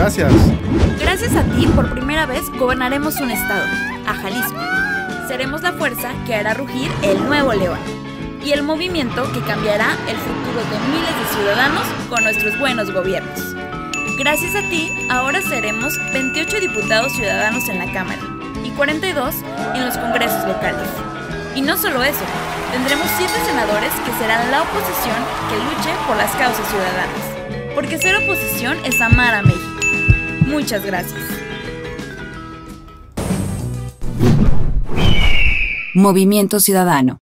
Gracias. Gracias a ti, por primera vez gobernaremos un estado, a Jalisco. Seremos la fuerza que hará rugir el nuevo león y el movimiento que cambiará el futuro de miles de ciudadanos con nuestros buenos gobiernos. Gracias a ti, ahora seremos 28 diputados ciudadanos en la Cámara y 42 en los congresos locales. Y no solo eso, tendremos 7 senadores que serán la oposición que luche por las causas ciudadanas. Porque ser oposición es amar a México. Muchas gracias. Movimiento Ciudadano.